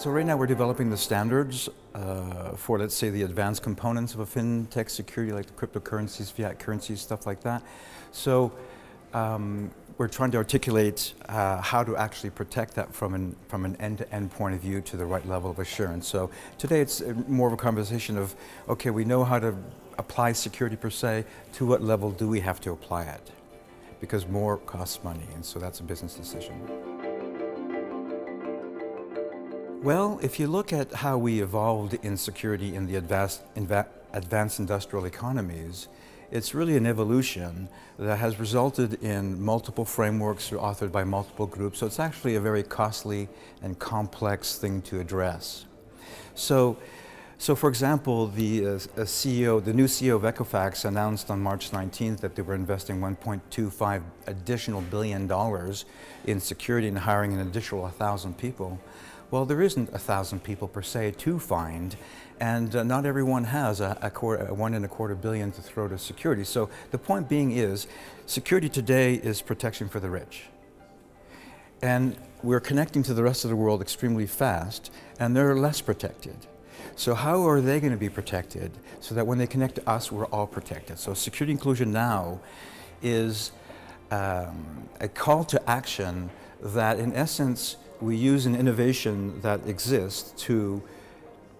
So right now we're developing the standards uh, for, let's say, the advanced components of a fintech security, like the cryptocurrencies, fiat currencies, stuff like that. So um, we're trying to articulate uh, how to actually protect that from an, from an end-to-end -end point of view to the right level of assurance. So today it's uh, more of a conversation of, okay, we know how to apply security per se, to what level do we have to apply it? Because more costs money, and so that's a business decision. Well, if you look at how we evolved in security in the advanced, advanced industrial economies, it's really an evolution that has resulted in multiple frameworks authored by multiple groups, so it's actually a very costly and complex thing to address. So, so for example, the uh, CEO, the new CEO of Equifax announced on March 19th that they were investing 1.25 additional billion dollars in security and hiring an additional 1,000 people. Well, there isn't a thousand people per se to find, and uh, not everyone has a, a, quarter, a, one and a quarter billion to throw to security. So the point being is, security today is protection for the rich. And we're connecting to the rest of the world extremely fast, and they're less protected. So how are they going to be protected so that when they connect to us, we're all protected? So security inclusion now is um, a call to action that in essence we use an innovation that exists to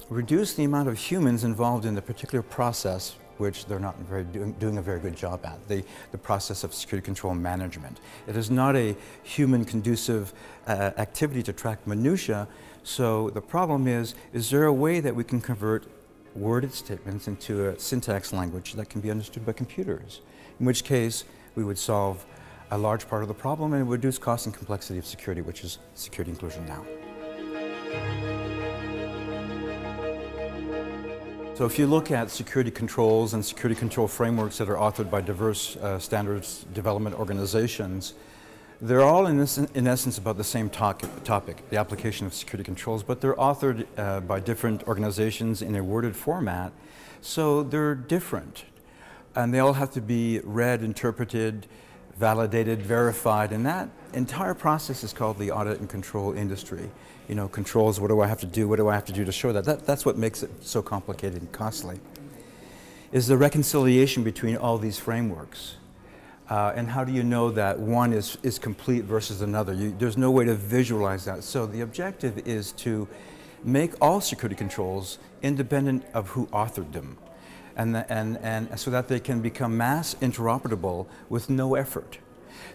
reduce the amount of humans involved in the particular process which they're not very doing, doing, a very good job at, the, the process of security control management. It is not a human conducive uh, activity to track minutia, so the problem is, is there a way that we can convert worded statements into a syntax language that can be understood by computers? In which case, we would solve a large part of the problem and reduce cost and complexity of security, which is security inclusion now. So if you look at security controls and security control frameworks that are authored by diverse uh, standards development organizations, they're all in, this, in essence about the same topic, the application of security controls, but they're authored uh, by different organizations in a worded format, so they're different. And they all have to be read, interpreted, validated, verified, and that entire process is called the audit and control industry. You know, controls, what do I have to do, what do I have to do to show that? that that's what makes it so complicated and costly, is the reconciliation between all these frameworks. Uh, and how do you know that one is, is complete versus another? You, there's no way to visualize that. So the objective is to make all security controls independent of who authored them and, the, and, and so that they can become mass interoperable with no effort.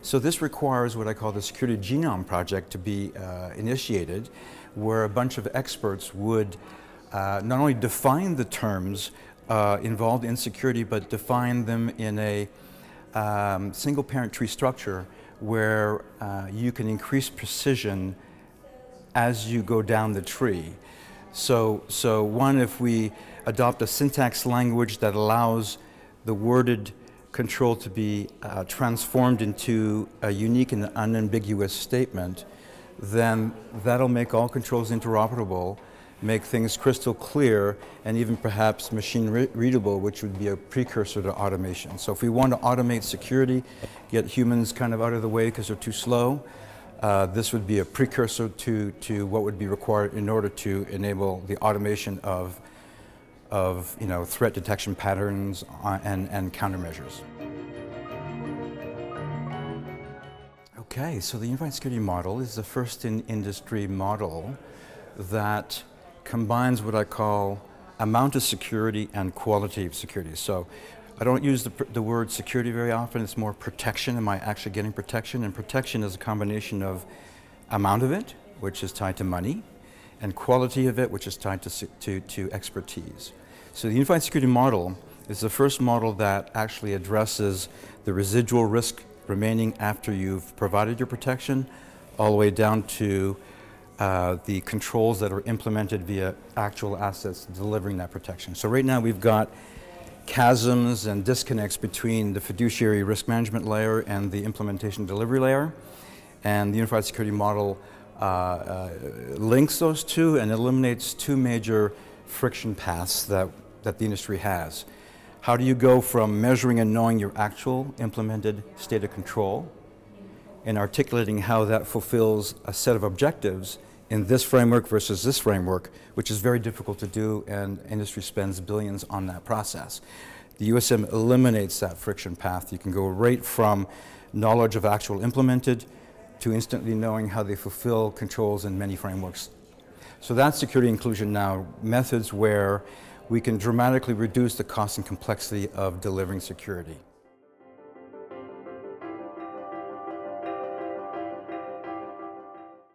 So this requires what I call the Security Genome Project to be uh, initiated, where a bunch of experts would uh, not only define the terms uh, involved in security, but define them in a um, single parent tree structure where uh, you can increase precision as you go down the tree. So, so one, if we adopt a syntax language that allows the worded control to be uh, transformed into a unique and unambiguous statement, then that'll make all controls interoperable, make things crystal clear, and even perhaps machine re readable, which would be a precursor to automation. So if we want to automate security, get humans kind of out of the way because they're too slow, uh, this would be a precursor to, to what would be required in order to enable the automation of, of you know, threat detection patterns uh, and, and countermeasures. Okay, so the unified security model is the first in industry model that combines what I call amount of security and quality of security. So I don't use the, the, word security very often. It's more protection. Am I actually getting protection? And protection is a combination of amount of it, which is tied to money, and quality of it, which is tied to, to, to expertise. So the unified security model is the first model that actually addresses the residual risk remaining after you've provided your protection, all the way down to uh, the controls that are implemented via actual assets delivering that protection. So right now we've got chasms and disconnects between the fiduciary risk management layer and the implementation delivery layer. And the unified security model uh, uh, links those two and eliminates two major friction paths that, that the industry has. How do you go from measuring and knowing your actual implemented state of control and articulating how that fulfills a set of objectives in this framework versus this framework, which is very difficult to do, and industry spends billions on that process. The USM eliminates that friction path. You can go right from knowledge of actual implemented to instantly knowing how they fulfill controls in many frameworks. So that's security inclusion now, methods where we can dramatically reduce the cost and complexity of delivering security.